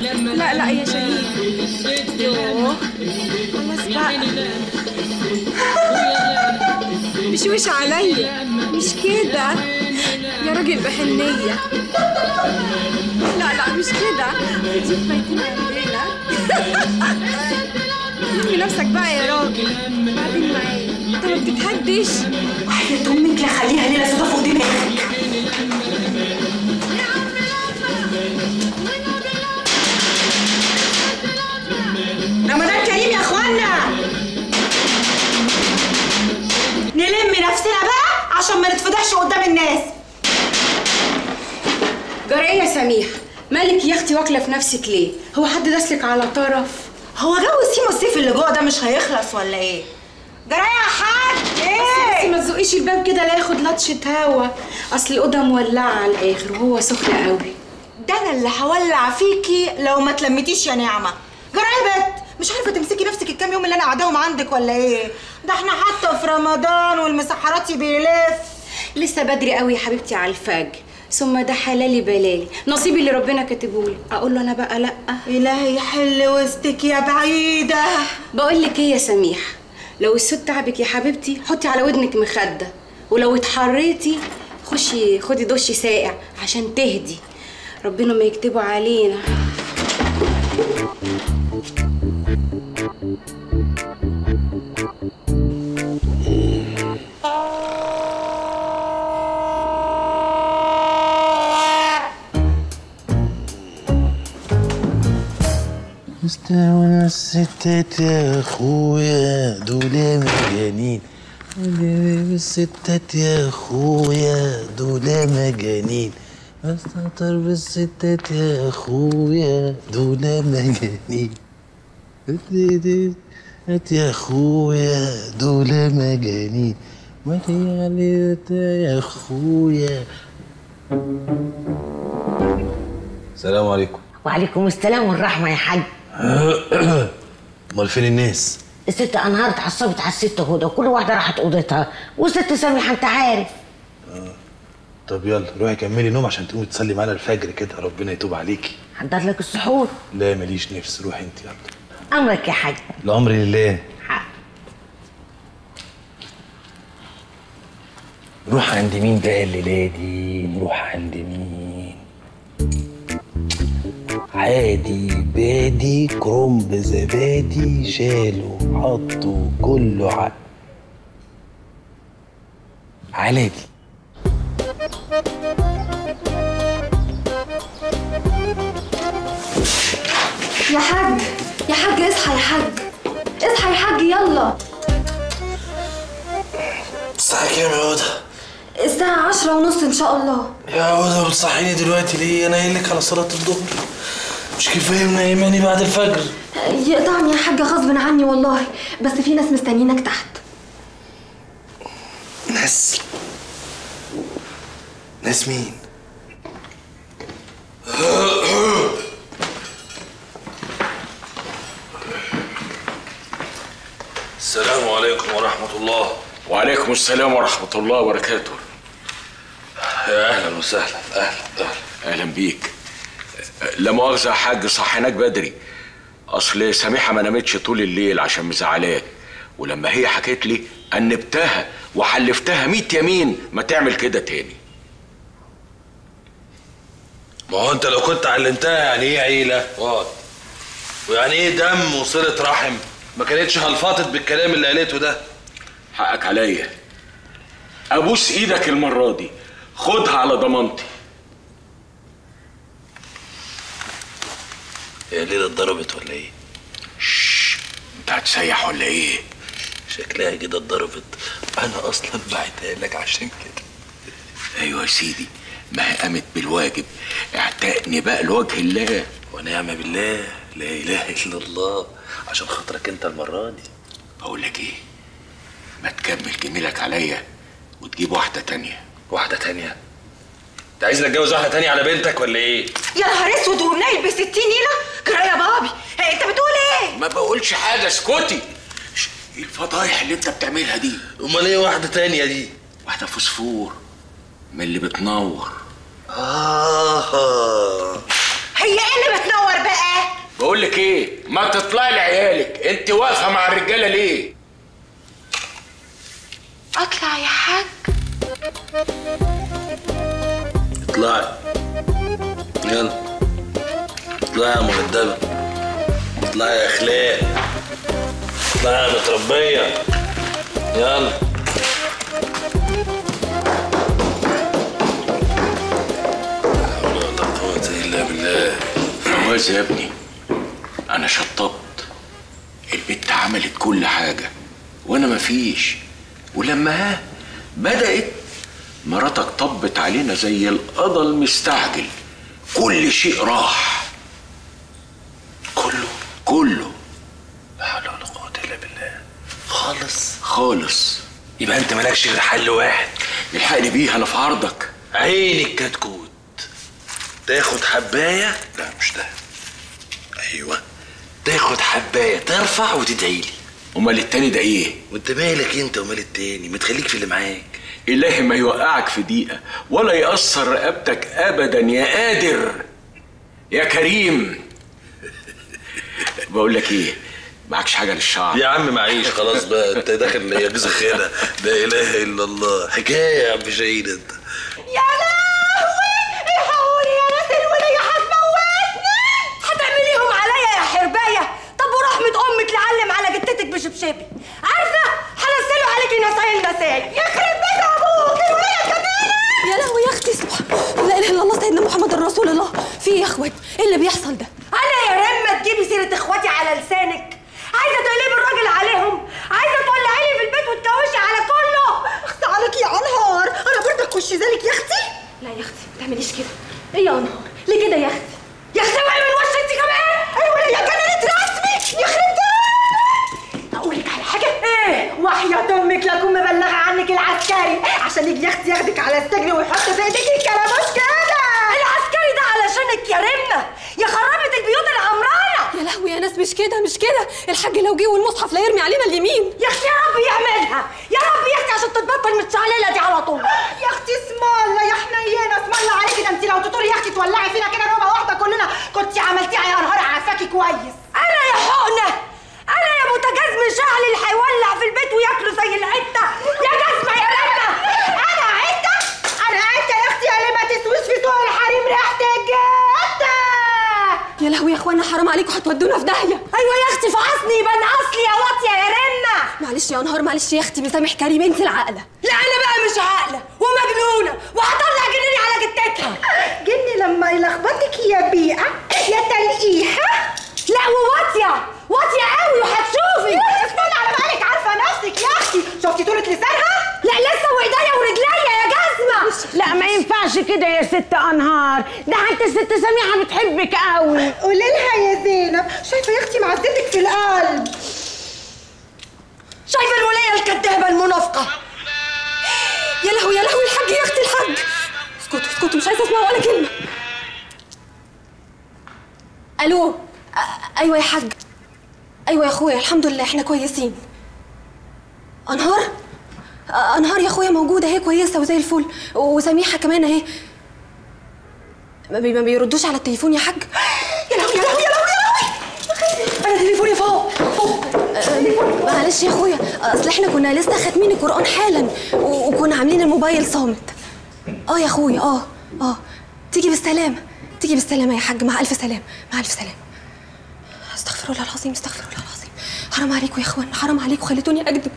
لا لا يا يوه بقى. مش وش عليا مش كده. يا راجل بحنية. لا لا مش كده. ضيوف ميتين عندنا. لمي نفسك بقى يا راجل. بعدين معايا. انت ما بتتهدش. وحياة أمك لا خليها ليلة سودا فوق إيه يا سميح؟ مالك يا أختي واكلة في نفسك ليه؟ هو حد داسلك على طرف؟ هو جو سيما الصيف اللي جوه ده مش هيخلص ولا إيه؟ جرى يا حاج! بس إيه؟ ما تزقيش الباب كده لا ياخد لطشة هوا. أصل الأوضة مولعة على الآخر وهو سخن قوي. ده أنا اللي هولع فيكي لو ما تلمتيش يا نعمة. بت مش عارفة تمسكي نفسك الكام يوم اللي أنا قاعداهم عندك ولا إيه؟ ده إحنا حتى في رمضان والمسحراتي بيلف. لسه بدري قوي يا حبيبتي على الفجر. ثم ده حلالي بلالي نصيبي اللي ربنا كاتبهولي أقول له أنا بقى لأ. إلهي يحل وسطك يا بعيدة. بقول لك إيه يا سميح؟ لو الصوت تعبك يا حبيبتي حطي على ودنك مخدة. ولو اتحريتي خشي خدي دش ساقع عشان تهدي. ربنا ما يكتبه علينا. مستوى الستات يا اخويا دول مجانين. الستات يا اخويا دول مجانين. استهتر بالستات يا اخويا دول مجانين. هات يا اخويا دول مجانين. ما هي عليك يا اخويا السلام عليكم. وعليكم السلام والرحمة يا حاج. امال فين الناس؟ الست أنهار اتعصبت على الست هدى وكل واحدة راحت أوضتها. والست سامحة أنت عارف. طب يلا روحي كملي نوم عشان تقومي تصلي معانا الفجر كده. ربنا يتوب عليكي حضر لك السحور؟ لا ماليش نفس. روحي أنت يلا. أمرك يا حاج. الأمر لله. حق. نروح عند مين بقى الليلة دي؟ نروح عند مين؟ عادي بادي كرنب زبادي شالوا حطوا كله ع... علادي يا حاج يا حاج اصحى يا حاج. اصحى يا حاج يلا. الساعة كام يا هدى؟ الساعة عشرة ونص إن شاء الله. يا هدى بتصحيني دلوقتي ليه؟ أنا قايل لك على صلاة الظهر. مش كفاية منيماني بعد الفجر. يقطعني يا حاج غصب عني والله. بس في ناس مستنيينك تحت. ناس. ناس مين؟ السلام عليكم ورحمة الله. وعليكم السلام ورحمة الله وبركاته. يا أهلا وسهلا. أهلا أهلا. أهلا بيك. لا مؤاخذة يا حاج صحيناك بدري. أصل سميحة ما نامتش طول الليل عشان مزعلاك. ولما هي حكت لي أنبتها وحلفتها ميت يمين ما تعمل كده تاني. ما هو أنت لو كنت علمتها يعني إيه عيلة؟ اقعد ويعني إيه دم وصلة رحم؟ ما كانتش هلفطت بالكلام اللي قالته ده. حقك عليا. أبوس إيدك المرة دي. خدها على ضمانتي. هي ليلة اتضربت ولا إيه؟ أنت هتسيح ولا إيه؟ شكلها كده اتضربت. أنا أصلا بعتها لك عشان كده. أيوة يا سيدي ما هي قامت بالواجب. اعتقني بقى لوجه الله. ونعم بالله. لا إله إلا الله. عشان خاطرك أنت المرة دي. أقول لك إيه؟ ما تكمل جميلك عليا وتجيب واحدة تانية. واحدة تانية؟ أنت عايز نتجوز واحدة تانية على بنتك ولا إيه؟ يا نهار اسود ونايل ب 60 نيله جرى يا بابي. هي انت بتقول إيه؟ ما بقولش حاجة اسكتي. ش- إيه الفضايح اللي انت بتعملها دي؟ أمال إيه واحدة تانية دي؟ واحدة فوسفور من اللي بتنور. آه. هي إيه اللي بتنور بقى؟ بقول لك إيه ما تطلعي لعيالك. انت واقفة مع الرجالة ليه؟ اطلع يا حاج. اطلعي. يلا. اطلعي يا مؤدبة اطلعي يا اخلاق اطلعي يا متربية. يلا. فواز يا ابني. أنا شطبت. البت عملت كل حاجة. وأنا مفيش. ولما ها بدأت مراتك طبت علينا زي القضا المستعجل. كل شيء راح. كله؟ كله. لا حول ولا قوة إلا بالله. خالص. خالص. يبقى أنت مالكش غير حل واحد. الحقني بيه أنا في عرضك. عيني الكتكوت. تاخد حباية؟ لا مش ده. أيوه. تاخد حباية ترفع وتدعيلي أمال التاني ده إيه؟ وأنت مالك أنت ومال التاني؟ ما تخليك في اللي معاك. إلهي ما يوقعك في دقيقة ولا يأثر رقبتك أبدا. يا قادر يا كريم. بقول لك إيه؟ معكش حاجة للشعر. يا عم معيش خلاص بقى. أنت داخل يجزك هنا لا إله إلا الله. حكاية يا عم شاهين أنت. يا لهوي الحقوني يا ناس الولية هتموتني هتعمليهم عليا يا حربايه طب ورحمه أمك لعلم على جتتك بشبشبي عارفه هنزله عليكي نصايل نسايل يخرب بيت أبوك الولية كمان يا لهوي يا أختي سبحان لا اله الا الله سيدنا محمد رسول الله في إيه يا اخوات إيه اللي بيحصل ده أنا يا رمه تجيبي سيره اخواتي على لسانك عايزه تقلبي الراجل عليهم عايزه تولعي لي في البيت وتكوشي على كله اخص عليك يا انهار اخش ذلك يا أختي لا يا أختي ما تعمليش كده. إيه يا انهار ليه كده يا أختي؟ يا أختي أوعي من وش انت كمان. الولية كانت رسمي يخرب بيت أقول لك على حاجة. إيه؟ وحياة أمك لكم مبلغة عنك العسكري. عشان يجي يا أختي ياخدك على السجن ويحط في ايديك الكلاموش كده العسكري ده علشانك يا رمه يا خربت البيوت العمرانة. يا لهوي يا ناس مش كده مش كده. الحاج لو جه والمصحف لا يرمي علينا اليمين. يا أختي يا رب يعملها. يا رب يا أختي عشان تتبطل من الشعلله دي على طول يا أختي اسم الله يا حنينه اسم الله عليكي ده انت لو تطوري يا أختي تولعي فينا كده نوبه واحدة كلنا. كنت عملتيها يا أنهار عارفاكي كويس. أنا يا حقنه أنا يا بوتاجاز مشعل اللي هيولع في البيت وياكله زي العته يا جزمه يا رمه أنا عته أنا عته يا أختي اللي ما تسويش في سوق الحريم ريحتك. جته يا لهوي يا أخوانا حرام عليكم هتودونا في داهية. أيوه يا أختي فعصني يبان أصلي يا واطيه يا رمه معلش يا أنهار معلش يا أختي مسامح كريم انت العاقله لا أنا بقى مش عاقلة ومجنونة وهطلع جنيني على جتتها. لما يلخبطك يا بيئة يا تلقيحة. لا وواطيه واطيه قوي وهتشوفي. استنى على بالك عارفة نفسك يا أختي. شفتي طولة لسانها؟ لا لسه وإيديا ورجليا يا جزمة. لا ما ينفعش كده يا ست أنهار. ده حتى الست سميحة بتحبك قوي قولي لها يا زينب شايفة يا أختي معزتك في القلب. شايفة الوليه الكدابة المنافقة. يا لهوي يا لهوي الحاج يا أختي الحاج. اسكتوا اسكتوا مش عايزة أسمع ولا كلمة. ألو؟ أيوه يا حاج. أيوه يا أخويا الحمد لله إحنا كويسين. أنهار؟ أنهار يا أخويا موجودة أهي كويسة وزي الفل. وسميحة كمان أهي. ما بي- ما بيردوش على التليفون يا حاج؟ يا لهوي يا لهوي يا لهوي يا لهوي! أنا تليفوني فوق فوق. معلش يا أخويا أصل إحنا كنا لسه خاتمين القرآن حالا وكنا عاملين الموبايل صامت. آه يا أخويا آه آه. تيجي بالسلامة. تيجي بالسلامة يا حاج مع ألف سلامة مع ألف سلامة. أستغفر الله العظيم أستغفر الله العظيم. حرام عليكم يا إخوان حرام عليكم خليتوني أكذب.